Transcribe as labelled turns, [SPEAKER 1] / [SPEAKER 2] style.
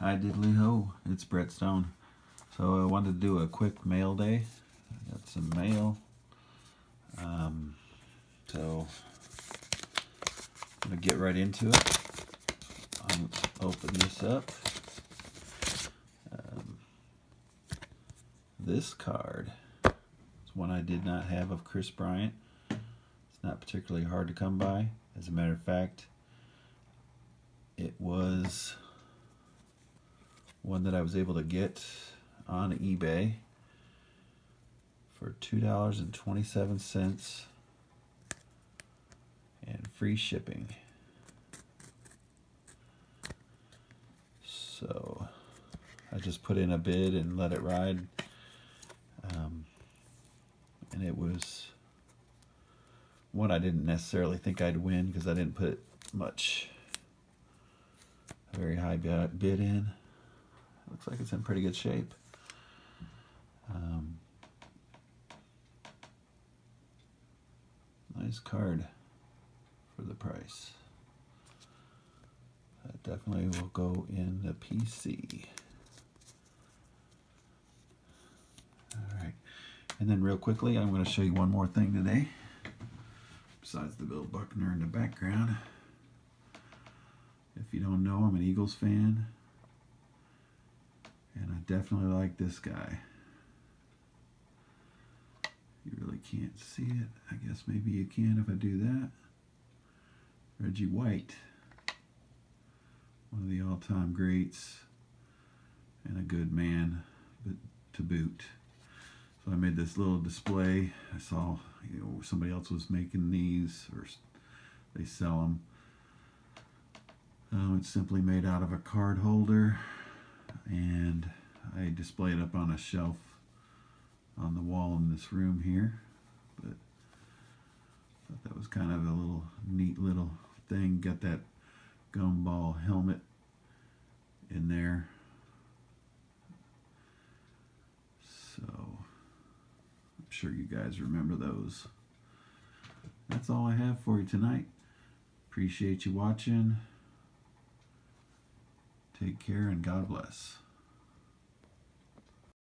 [SPEAKER 1] Hi diddly ho, it's Bret Stone. So I wanted to do a quick mail day. I got some mail. Um, so I'm gonna get right into it. I'll open this up. Um, this card is one I did not have of Kris Bryant. It's not particularly hard to come by. As a matter of fact, it was one that I was able to get on eBay for $2.27 and free shipping. So I just put in a bid and let it ride. Um, and it was one I didn't necessarily think I'd win because I didn't put much a very high bid in. Looks like it's in pretty good shape. Um, nice card for the price. That definitely will go in the PC. Alright, and then real quickly, I'm going to show you one more thing today. Besides the Bill Buckner in the background. If you don't know, I'm an Eagles fan. Definitely like this guy. You really can't see it. I guess maybe you can if I do that. Reggie White. One of the all-time greats. And a good man to boot. So I made this little display. I saw you know somebody else was making these or they sell them. Um, it's simply made out of a card holder and I display it up on a shelf on the wall in this room here but I thought that was kind of a little neat little thing. Got that gumball helmet in there. So I'm sure you guys remember those. That's all I have for you tonight. Appreciate you watching. Take care and God bless.